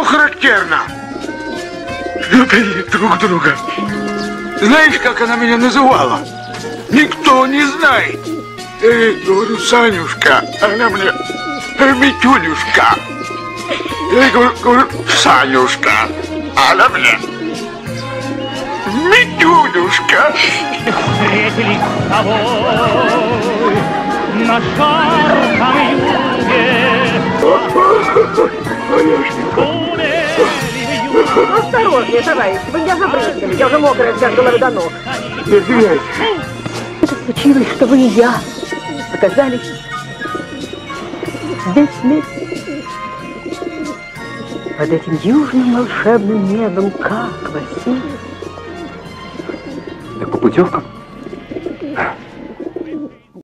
что характерно? Любили друг друга. Знаешь, как она меня называла? Никто не знает. Я говорю, Санюшка, она мне Митюнюшка. Я говорю, говорю, Санюшка, она мне Митюнюшка. Встретились с тобой на жарком юге. Осторожнее, товарищ, вы меня забрызгали. Я уже мокрая вся с головы до ног. Извиняйте. Это случилось, что вы и я оказались здесь вместе. Под этим южным волшебным небом, как сне. Так по путевкам?